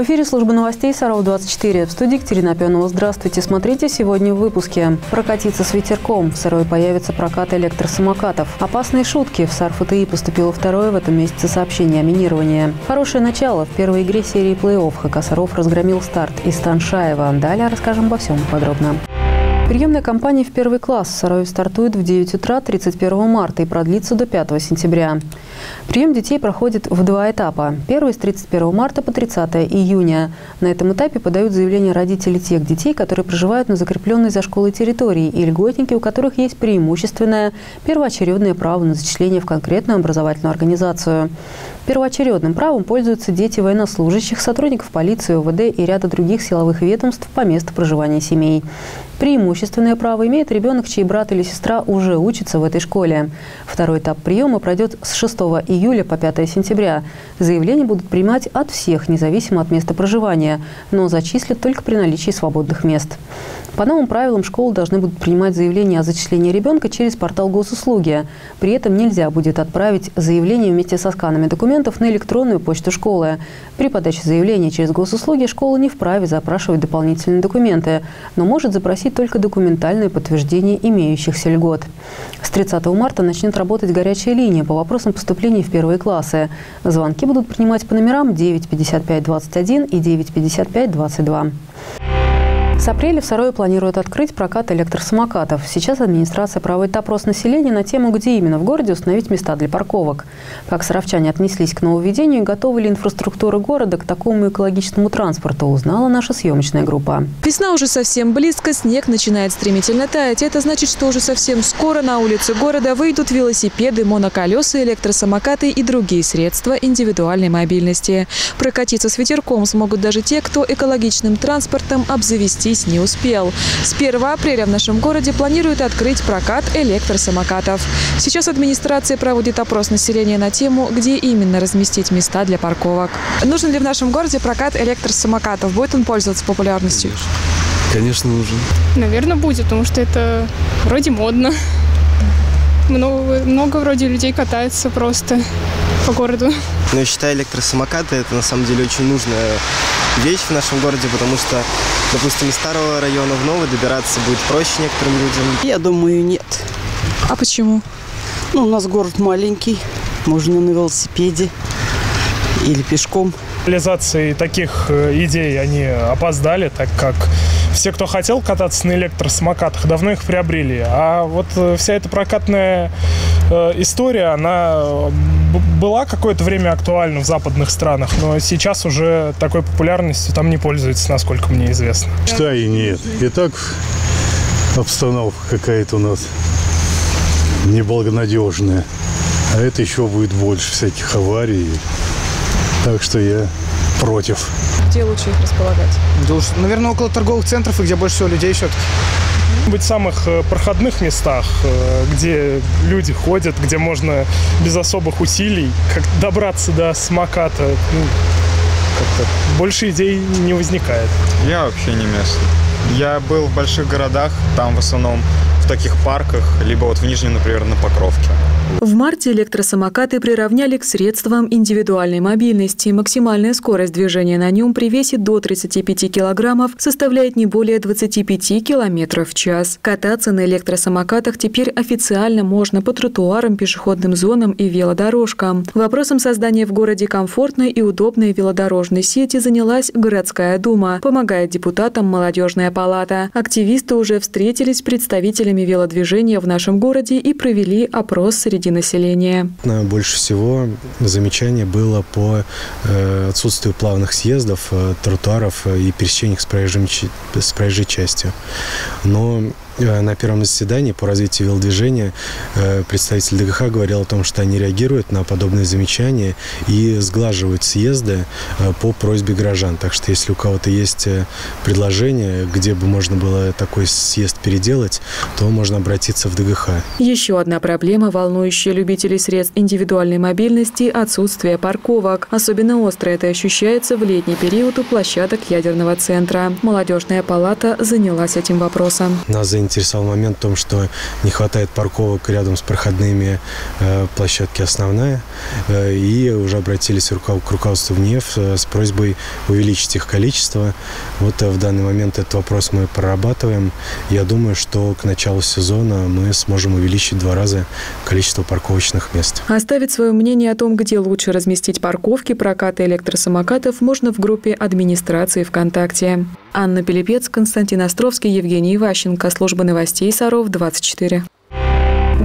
В эфире служба новостей «Саров-24». В студии Екатерина Пионова. Здравствуйте. Смотрите сегодня в выпуске. Прокатиться с ветерком. В Сарой появится прокат электросамокатов. Опасные шутки. В САР-ФТИ поступило второе в этом месяце сообщение о минировании. Хорошее начало. В первой игре серии плей-офф ХК «Саров» разгромил старт из Таншаева. Далее расскажем обо всем подробно. Приемная кампания в первый класс в Сарове стартует в 9 утра 31 марта и продлится до 5 сентября. Прием детей проходит в два этапа. Первый с 31 марта по 30 июня. На этом этапе подают заявление родители тех детей, которые проживают на закрепленной за школой территории и льготники, у которых есть преимущественное первоочередное право на зачисление в конкретную образовательную организацию. Первоочередным правом пользуются дети военнослужащих, сотрудников полиции, ОВД и ряда других силовых ведомств по месту проживания семей. Преимущественное право имеет ребенок, чей брат или сестра уже учатся в этой школе. Второй этап приема пройдет с 6 июля по 5 сентября. Заявления будут принимать от всех, независимо от места проживания, но зачислят только при наличии свободных мест. По новым правилам школы должны будут принимать заявление о зачислении ребенка через портал госуслуги. При этом нельзя будет отправить заявление вместе со сканами документов на электронную почту школы. При подаче заявления через госуслуги школа не вправе запрашивать дополнительные документы, но может запросить только документальное подтверждение имеющихся льгот. С 30 марта начнет работать горячая линия по вопросам поступления в первые классы. Звонки будут принимать по номерам 955 21 и 955 22. С апреля в Сарое планируют открыть прокат электросамокатов. Сейчас администрация проводит опрос населения на тему, где именно в городе установить места для парковок. Как саровчане отнеслись к нововведению и готовы ли инфраструктура города к такому экологичному транспорту, узнала наша съемочная группа. Весна уже совсем близко, снег начинает стремительно таять. Это значит, что уже совсем скоро на улицы города выйдут велосипеды, моноколеса, электросамокаты и другие средства индивидуальной мобильности. Прокатиться с ветерком смогут даже те, кто экологичным транспортом обзавести запастись не успел. С 1 апреля в нашем городе планируют открыть прокат электросамокатов. Сейчас администрация проводит опрос населения на тему, где именно разместить места для парковок. Нужен ли в нашем городе прокат электросамокатов? Будет он пользоваться популярностью? Конечно, нужен. Наверное, будет, потому что это вроде модно. Много, много вроде людей катается просто по городу. Но я считаю, электросамокаты это на самом деле очень нужная вещь в нашем городе, потому что, допустим, из старого района в новый добираться будет проще некоторым людям. Я думаю, нет. А почему? Ну, у нас город маленький, можно на велосипеде или пешком. Реализации таких э, идей они опоздали, так как все, кто хотел кататься на электросамокатах, давно их приобрели. А вот э, вся эта прокатная э, история, она была какое-то время актуальна в западных странах, но сейчас уже такой популярностью там не пользуется, насколько мне известно. Что и нет. И так обстановка какая-то у нас неблагонадежная. А это еще будет больше всяких аварий. Так что я против. Где лучше их располагать? Да уж, наверное, около торговых центров и где больше всего людей все-таки быть самых э, проходных местах, э, где люди ходят, где можно без особых усилий как добраться до самоката. Ну, как-то больше идей не возникает. Я вообще не местный. Я был в больших городах, там в основном в таких парках, либо вот в Нижнем, например, на Покровке. В марте электросамокаты приравняли к средствам индивидуальной мобильности. Максимальная скорость движения на нем при весе до 35 килограммов составляет не более 25 километров в час. Кататься на электросамокатах теперь официально можно по тротуарам, пешеходным зонам и велодорожкам. Вопросом создания в городе комфортной и удобной велодорожной сети занялась городская дума. Помогает депутатам молодежная палата. Активисты уже встретились с представителями велодвижения в нашем городе и провели опрос среди населения. Больше всего замечаний было по э, отсутствию плавных съездов, э, тротуаров и пересечений с, проезжим, с проезжей частью. Но Э, на первом заседании по развитию велодвижения э, представитель ДГХ говорил о том, что они реагируют на подобные замечания и сглаживают съезды э, по просьбе горожан. Так что если у кого-то есть предложение, где бы можно было такой съезд переделать, то можно обратиться в ДГХ. Еще одна проблема, волнующая любителей средств индивидуальной мобильности – отсутствие парковок. Особенно остро это ощущается в летний период у площадок ядерного центра. Молодежная палата занялась этим вопросом. Нас интересовал момент в том, что не хватает парковок рядом с проходными э, площадки основная. Э, и уже обратились к руководству ВНЕФ с просьбой увеличить их количество. Вот в данный момент этот вопрос мы прорабатываем. Я думаю, что к началу сезона мы сможем увеличить два раза количество парковочных мест. Оставить свое мнение о том, где лучше разместить парковки проката электросамокатов, можно в группе администрации ВКонтакте. Анна Пелепец, Константин Островский, Евгений Иващенко. Служба новостей Саров, 24.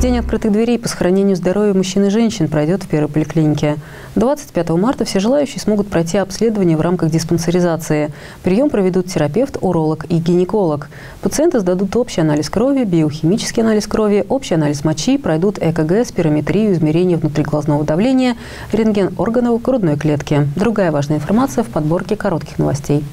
День открытых дверей по сохранению здоровья мужчин и женщин пройдет в первой поликлинике. 25 марта все желающие смогут пройти обследование в рамках диспансеризации. Прием проведут терапевт, уролог и гинеколог. Пациенты сдадут общий анализ крови, биохимический анализ крови, общий анализ мочи, пройдут ЭКГ, спирометрию, измерение внутриглазного давления, рентген органов грудной клетки. Другая важная информация в подборке коротких новостей.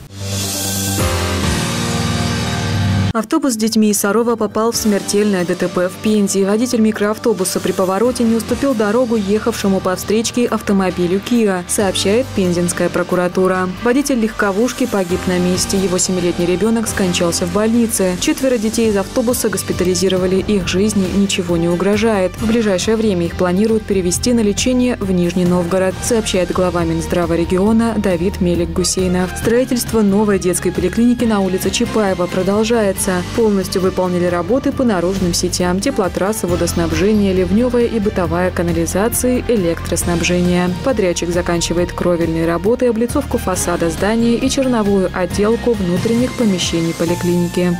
Автобус с детьми из Сарова попал в смертельное ДТП в Пензе. Водитель микроавтобуса при повороте не уступил дорогу ехавшему по встречке автомобилю «Киа», сообщает Пензенская прокуратура. Водитель легковушки погиб на месте. Его семилетний ребенок скончался в больнице. Четверо детей из автобуса госпитализировали. Их жизни ничего не угрожает. В ближайшее время их планируют перевести на лечение в Нижний Новгород, сообщает глава Минздрава региона Давид Мелик-Гусейнов. Строительство новой детской поликлиники на улице Чапаева продолжается месяца. Полностью выполнили работы по наружным сетям, теплотрасса, водоснабжения, ливневая и бытовая канализации, электроснабжения. Подрядчик заканчивает кровельные работы, облицовку фасада здания и черновую отделку внутренних помещений поликлиники.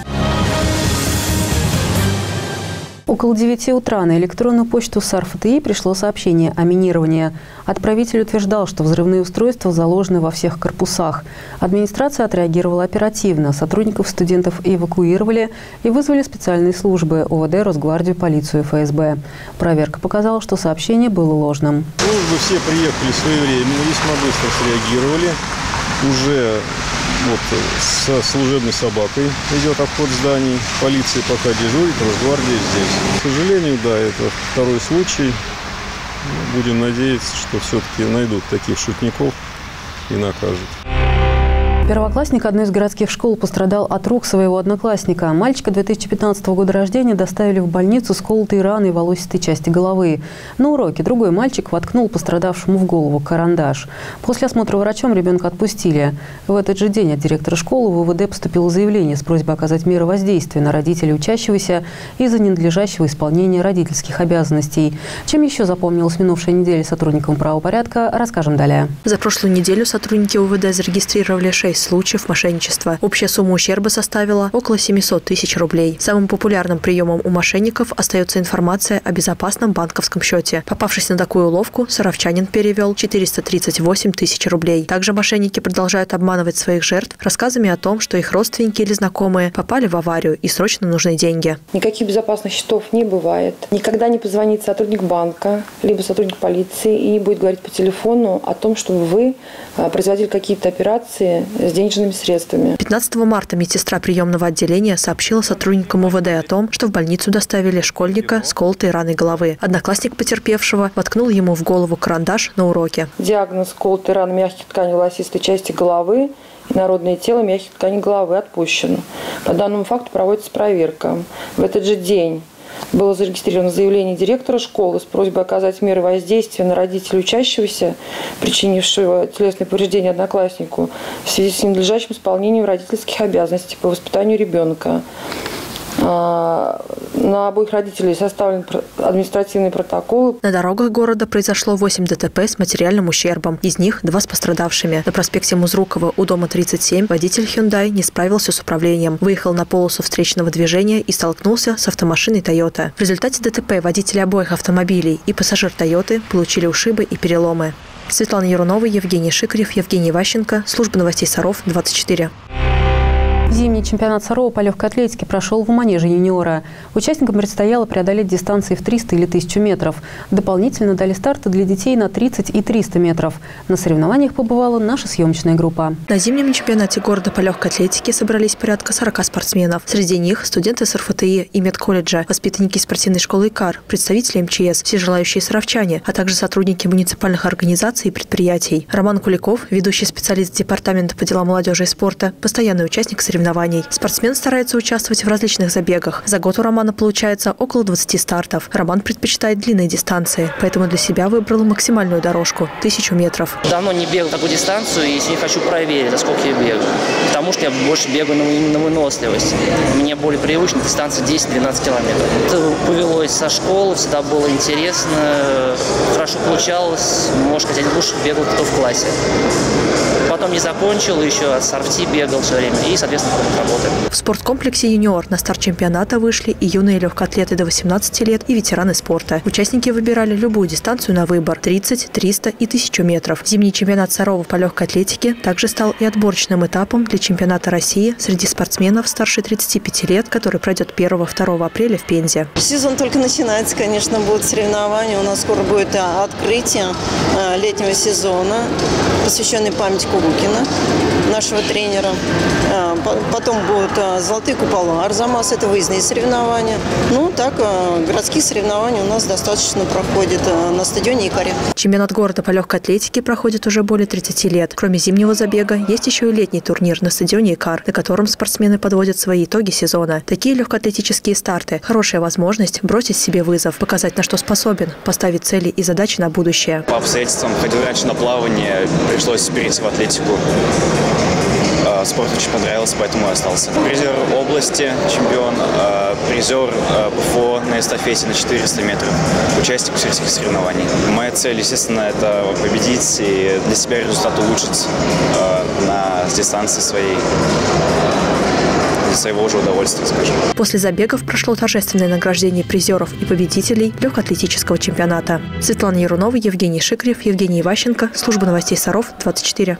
Около 9 утра на электронную почту САРФТИ пришло сообщение о минировании. Отправитель утверждал, что взрывные устройства заложены во всех корпусах. Администрация отреагировала оперативно. Сотрудников студентов эвакуировали и вызвали специальные службы ОВД, Росгвардию, полицию, ФСБ. Проверка показала, что сообщение было ложным. Службы все приехали своевременно, весьма быстро среагировали. Уже вот со служебной собакой идет обход зданий. Полиция пока дежурит, Росгвардия здесь. К сожалению, да, это второй случай. Будем надеяться, что все-таки найдут таких шутников и накажут. Первоклассник одной из городских школ пострадал от рук своего одноклассника. Мальчика 2015 года рождения доставили в больницу с колотой раной волосистой части головы. На уроке другой мальчик воткнул пострадавшему в голову карандаш. После осмотра врачом ребенка отпустили. В этот же день от директора школы в УВД поступило заявление с просьбой оказать меры воздействия на родителей учащегося из-за ненадлежащего исполнения родительских обязанностей. Чем еще запомнилась минувшая неделя сотрудникам правопорядка, расскажем далее. За прошлую неделю сотрудники УВД зарегистрировали 6 случаев мошенничества. Общая сумма ущерба составила около 700 тысяч рублей. Самым популярным приемом у мошенников остается информация о безопасном банковском счете. Попавшись на такую уловку, саровчанин перевел 438 тысяч рублей. Также мошенники продолжают обманывать своих жертв рассказами о том, что их родственники или знакомые попали в аварию и срочно нужны деньги. Никаких безопасных счетов не бывает. Никогда не позвонит сотрудник банка, либо сотрудник полиции и будет говорить по телефону о том, чтобы вы а, производили какие-то операции с денежными средствами. 15 марта медсестра приемного отделения сообщила сотрудникам УВД о том, что в больницу доставили школьника с колотой раной головы. Одноклассник потерпевшего воткнул ему в голову карандаш на уроке. Диагноз колотой раны мягких тканей волосистой части головы народное тело мягких тканей головы отпущено. По данному факту проводится проверка. В этот же день было зарегистрировано заявление директора школы с просьбой оказать меры воздействия на родителей учащегося, причинившего телесное повреждение однокласснику в связи с ненадлежащим исполнением родительских обязанностей по воспитанию ребенка. А, на обоих родителей составлен административный протокол. На дорогах города произошло 8 ДТП с материальным ущербом. Из них два с пострадавшими. На проспекте Музрукова у дома 37 водитель Hyundai не справился с управлением. Выехал на полосу встречного движения и столкнулся с автомашиной Toyota. В результате ДТП водители обоих автомобилей и пассажир Toyota получили ушибы и переломы. Светлана Ярунова, Евгений Шикарев, Евгений Ващенко. Служба новостей Саров, 24. Зимний чемпионат Сарова по легкой атлетике прошел в манеже юниора. Участникам предстояло преодолеть дистанции в 300 или 1000 метров. Дополнительно дали старты для детей на 30 и 300 метров. На соревнованиях побывала наша съемочная группа. На зимнем чемпионате города по легкой атлетике собрались порядка 40 спортсменов. Среди них студенты СРФТИ и медколледжа, воспитанники спортивной школы ИКАР, представители МЧС, все желающие саровчане, а также сотрудники муниципальных организаций и предприятий. Роман Куликов, ведущий специалист департамента по делам молодежи и спорта, постоянный участник соревнований соревнований. Спортсмен старается участвовать в различных забегах. За год у Романа получается около 20 стартов. Роман предпочитает длинные дистанции, поэтому для себя выбрал максимальную дорожку – тысячу метров. Давно не бегал такую дистанцию и сегодня хочу проверить, за сколько я бегаю. Потому что я больше бегаю на, выносливость. Мне более привычна дистанция 10-12 километров. Это повелось со школы, всегда было интересно, хорошо получалось. Можно сказать, лучше бегал кто в классе. Потом не закончил, еще от сорти бегал все время и, соответственно, работаем. В спорткомплексе «Юниор» на старт чемпионата вышли и юные легкоатлеты до 18 лет, и ветераны спорта. Участники выбирали любую дистанцию на выбор – 30, 300 и 1000 метров. Зимний чемпионат Сарова по легкой атлетике также стал и отборочным этапом для чемпионата России среди спортсменов старше 35 лет, который пройдет 1-2 апреля в Пензе. Сезон только начинается, конечно, будут соревнования. У нас скоро будет открытие э, летнего сезона, посвященный памяти Кубукина, нашего тренера. Э, потом будут э, золотые купола Арзамас, это выездные соревнования. Ну, так, городские соревнования у нас достаточно проходят на стадионе Икаре. Чемпионат города по легкой атлетике проходит уже более 30 лет. Кроме зимнего забега, есть еще и летний турнир на стадионе Икар, на котором спортсмены подводят свои итоги сезона. Такие легкоатлетические старты – хорошая возможность бросить себе вызов, показать, на что способен, поставить цели и задачи на будущее. По обстоятельствам ходил раньше на плавание, пришлось перейти в атлетику. А, спорт очень понравился, поэтому я остался. Призер области, чемпион, а, призер а, БФО на эстафете на 400 метров, участник всех соревнований. Моя цель, естественно, это победить и для себя результат улучшить на дистанции своей для своего же удовольствия, скажем. После забегов прошло торжественное награждение призеров и победителей легкоатлетического чемпионата. Светлана Ярунова, Евгений Шикрев, Евгений Иващенко. Служба новостей Саров, 24.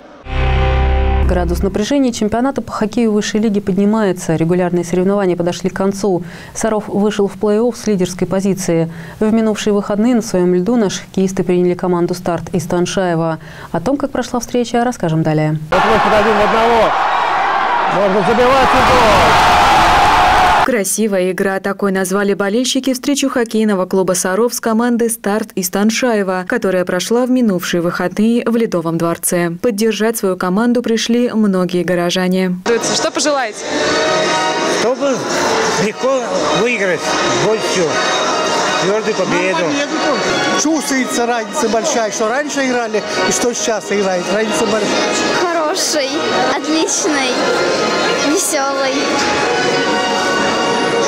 Градус напряжения чемпионата по хоккею высшей лиги поднимается. Регулярные соревнования подошли к концу. Саров вышел в плей-офф с лидерской позиции. В минувшие выходные на своем льду наши хоккеисты приняли команду «Старт» из Таншаева. О том, как прошла встреча, расскажем далее. Вот выход один в одного. Можно забивать гол. Красивая игра, такой назвали болельщики встречу хоккейного клуба «Саров» с командой «Старт» из Таншаева, которая прошла в минувшие выходные в Ледовом дворце. Поддержать свою команду пришли многие горожане. Что пожелаете? Чтобы легко выиграть больше твердую победу. Чувствуется разница большая, что раньше играли и что сейчас играет. Разница большая. Хороший, отличный, веселый.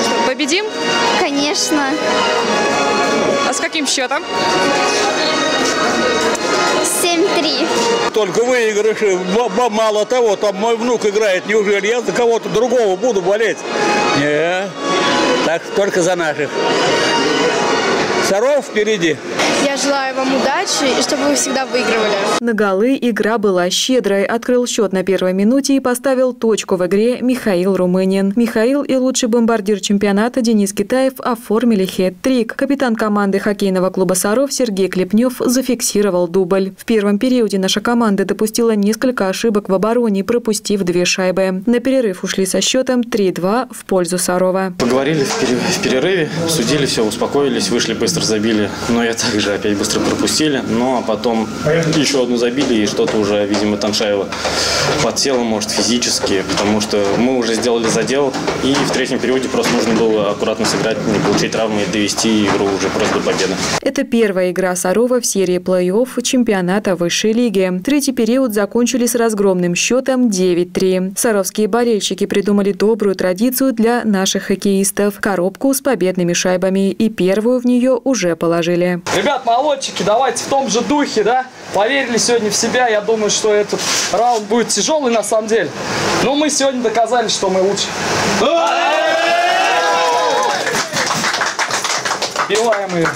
Что, победим? Конечно. А с каким счетом? 7-3. Только выигрыши. Мало того, там мой внук играет. Неужели я за кого-то другого буду болеть? Не. Так только за наших. Саров впереди. Я желаю вам удачи и чтобы вы всегда выигрывали. На голы игра была щедрой. Открыл счет на первой минуте и поставил точку в игре Михаил Румынин. Михаил и лучший бомбардир чемпионата Денис Китаев оформили хет-трик. Капитан команды хоккейного клуба «Саров» Сергей Клепнев зафиксировал дубль. В первом периоде наша команда допустила несколько ошибок в обороне, пропустив две шайбы. На перерыв ушли со счетом 3-2 в пользу Сарова. Поговорили в перерыве, судили все, успокоились, вышли быстро забили. Но я также опять быстро пропустили. Ну, а потом еще одну забили, и что-то уже, видимо, Таншаева подсело, может, физически, потому что мы уже сделали задел, и в третьем периоде просто нужно было аккуратно сыграть, не получить травмы и довести игру уже просто до победы. Это первая игра Сарова в серии плей-офф чемпионата высшей лиги. Третий период закончили с разгромным счетом 9-3. Саровские болельщики придумали добрую традицию для наших хоккеистов – коробку с победными шайбами, и первую в нее уже положили. Ребят, молодчики, давайте в том же духе, да? Поверили сегодня в себя. Я думаю, что этот раунд будет тяжелый на самом деле. Но мы сегодня доказали, что мы лучше. Пиваем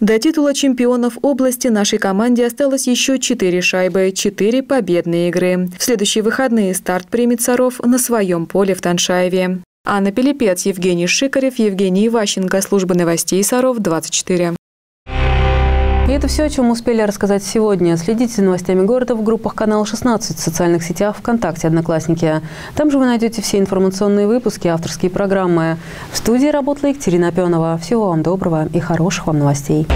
До титула чемпионов области нашей команде осталось еще четыре шайбы, четыре победные игры. В следующие выходные старт примет Саров на своем поле в Таншаеве. Анна Пелепец, Евгений Шикарев, Евгений Иващенко. Служба новостей Саров, 24. И это все, о чем успели рассказать сегодня. Следите за новостями города в группах канала 16 в социальных сетях ВКонтакте, Одноклассники. Там же вы найдете все информационные выпуски, авторские программы. В студии работала Екатерина Пенова. Всего вам доброго и хороших вам новостей.